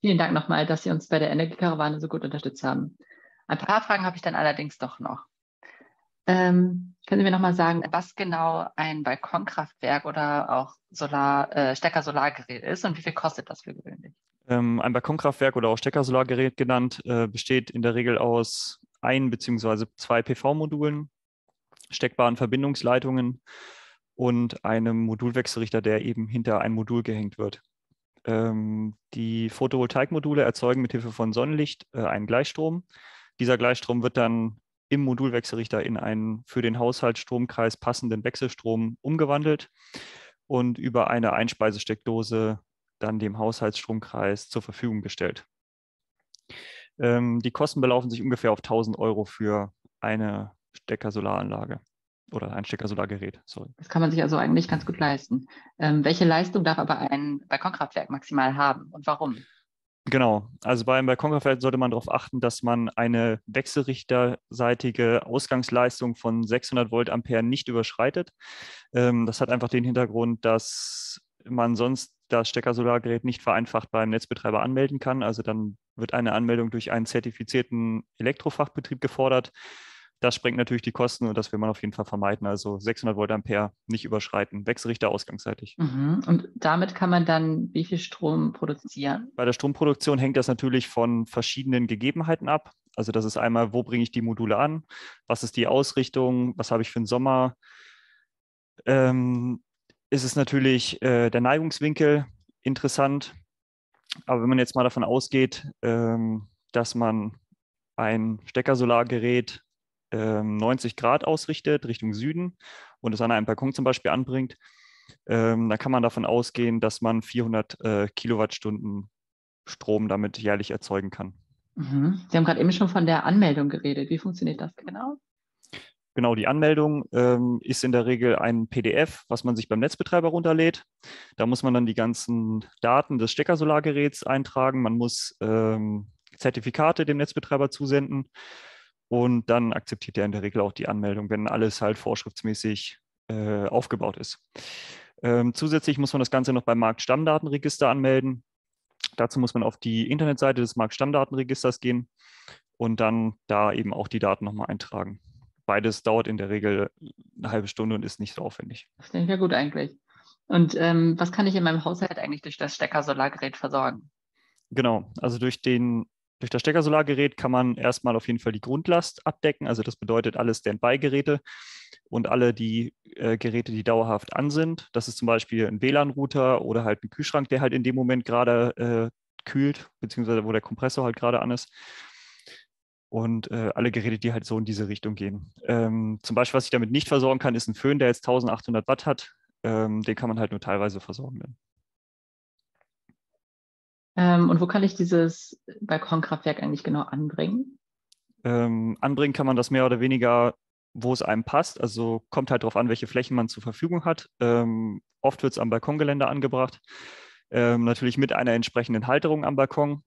Vielen Dank nochmal, dass Sie uns bei der Energiekarawane so gut unterstützt haben. Ein paar Fragen habe ich dann allerdings doch noch. Ähm, können Sie mir nochmal sagen, was genau ein Balkonkraftwerk oder auch Solar, äh, Stecker-Solargerät ist und wie viel kostet das für gewöhnlich? Ähm, ein Balkonkraftwerk oder auch Stecker-Solargerät genannt äh, besteht in der Regel aus ein bzw. zwei PV-Modulen, steckbaren Verbindungsleitungen und einem Modulwechselrichter, der eben hinter ein Modul gehängt wird. Ähm, die Photovoltaikmodule erzeugen mit Hilfe von Sonnenlicht äh, einen Gleichstrom. Dieser Gleichstrom wird dann im Modulwechselrichter in einen für den Haushaltsstromkreis passenden Wechselstrom umgewandelt und über eine Einspeisesteckdose dann dem Haushaltsstromkreis zur Verfügung gestellt. Ähm, die Kosten belaufen sich ungefähr auf 1000 Euro für eine Stecker-Solaranlage oder ein Stecker-Solargerät. Sorry. Das kann man sich also eigentlich ganz gut leisten. Ähm, welche Leistung darf aber ein Balkonkraftwerk maximal haben und warum? Genau, also beim Balkonkraftwerk sollte man darauf achten, dass man eine wechselrichterseitige Ausgangsleistung von 600 Volt Ampere nicht überschreitet. Ähm, das hat einfach den Hintergrund, dass man sonst das Stecker-Solargerät nicht vereinfacht beim Netzbetreiber anmelden kann. Also dann wird eine Anmeldung durch einen zertifizierten Elektrofachbetrieb gefordert. Das sprengt natürlich die Kosten und das will man auf jeden Fall vermeiden. Also 600 Volt Ampere nicht überschreiten. Wechselrichter ausgangsseitig. Mhm. Und damit kann man dann wie viel Strom produzieren? Bei der Stromproduktion hängt das natürlich von verschiedenen Gegebenheiten ab. Also das ist einmal, wo bringe ich die Module an? Was ist die Ausrichtung? Was habe ich für einen Sommer? Ähm, ist es natürlich äh, der Neigungswinkel interessant. Aber wenn man jetzt mal davon ausgeht, ähm, dass man ein Steckersolargerät 90 ähm, Grad ausrichtet, Richtung Süden und es an einem Balkon zum Beispiel anbringt, ähm, dann kann man davon ausgehen, dass man 400 äh, Kilowattstunden Strom damit jährlich erzeugen kann. Mhm. Sie haben gerade eben schon von der Anmeldung geredet. Wie funktioniert das genau? Genau, die Anmeldung ähm, ist in der Regel ein PDF, was man sich beim Netzbetreiber runterlädt. Da muss man dann die ganzen Daten des Steckersolargeräts eintragen. Man muss ähm, Zertifikate dem Netzbetreiber zusenden. Und dann akzeptiert er in der Regel auch die Anmeldung, wenn alles halt vorschriftsmäßig äh, aufgebaut ist. Ähm, zusätzlich muss man das Ganze noch beim Marktstammdatenregister anmelden. Dazu muss man auf die Internetseite des Marktstammdatenregisters gehen und dann da eben auch die Daten nochmal eintragen. Beides dauert in der Regel eine halbe Stunde und ist nicht so aufwendig. Das klingt ja gut eigentlich. Und ähm, was kann ich in meinem Haushalt eigentlich durch das Stecker-Solargerät versorgen? Genau, also durch den durch das Steckersolargerät kann man erstmal auf jeden Fall die Grundlast abdecken. Also das bedeutet alle Standby-Geräte und alle die äh, Geräte, die dauerhaft an sind. Das ist zum Beispiel ein WLAN-Router oder halt ein Kühlschrank, der halt in dem Moment gerade äh, kühlt, beziehungsweise wo der Kompressor halt gerade an ist. Und äh, alle Geräte, die halt so in diese Richtung gehen. Ähm, zum Beispiel, was ich damit nicht versorgen kann, ist ein Föhn, der jetzt 1800 Watt hat. Ähm, den kann man halt nur teilweise versorgen. Dann. Ähm, und wo kann ich dieses Balkonkraftwerk eigentlich genau anbringen? Ähm, anbringen kann man das mehr oder weniger, wo es einem passt. Also kommt halt darauf an, welche Flächen man zur Verfügung hat. Ähm, oft wird es am Balkongeländer angebracht. Ähm, natürlich mit einer entsprechenden Halterung am Balkon.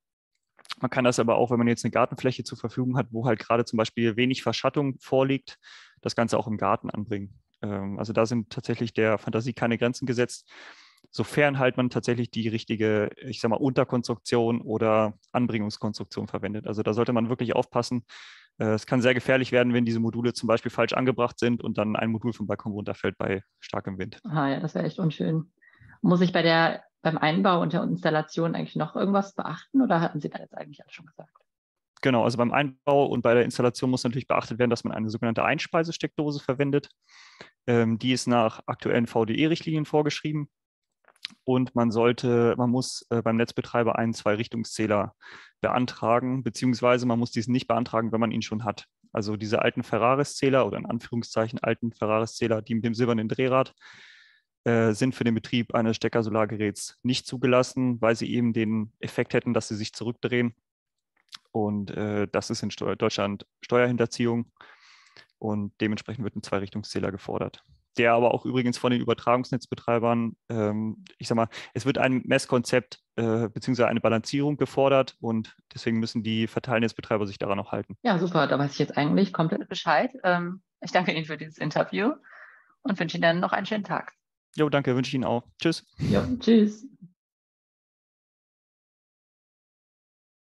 Man kann das aber auch, wenn man jetzt eine Gartenfläche zur Verfügung hat, wo halt gerade zum Beispiel wenig Verschattung vorliegt, das Ganze auch im Garten anbringen. Ähm, also da sind tatsächlich der Fantasie keine Grenzen gesetzt sofern halt man tatsächlich die richtige, ich sag mal, Unterkonstruktion oder Anbringungskonstruktion verwendet. Also da sollte man wirklich aufpassen. Äh, es kann sehr gefährlich werden, wenn diese Module zum Beispiel falsch angebracht sind und dann ein Modul vom Balkon runterfällt bei starkem Wind. Ah ja, das wäre echt unschön. Muss ich bei der, beim Einbau und der Installation eigentlich noch irgendwas beachten oder hatten Sie da jetzt eigentlich alles schon gesagt? Genau, also beim Einbau und bei der Installation muss natürlich beachtet werden, dass man eine sogenannte Einspeisesteckdose verwendet. Ähm, die ist nach aktuellen VDE-Richtlinien vorgeschrieben. Und man sollte, man muss äh, beim Netzbetreiber einen Zwei-Richtungszähler beantragen, beziehungsweise man muss diesen nicht beantragen, wenn man ihn schon hat. Also diese alten Ferraris-Zähler oder in Anführungszeichen alten Ferraris-Zähler, die mit dem silbernen Drehrad, äh, sind für den Betrieb eines Steckersolargeräts nicht zugelassen, weil sie eben den Effekt hätten, dass sie sich zurückdrehen. Und äh, das ist in Steu Deutschland Steuerhinterziehung. Und dementsprechend wird ein Zweirichtungszähler gefordert der aber auch übrigens von den Übertragungsnetzbetreibern, ähm, ich sag mal, es wird ein Messkonzept äh, bzw. eine Bilanzierung gefordert und deswegen müssen die Verteilnetzbetreiber sich daran auch halten. Ja, super, da weiß ich jetzt eigentlich komplett Bescheid. Ähm, ich danke Ihnen für dieses Interview und wünsche Ihnen dann noch einen schönen Tag. Jo, danke, wünsche ich Ihnen auch. Tschüss. Jo, tschüss.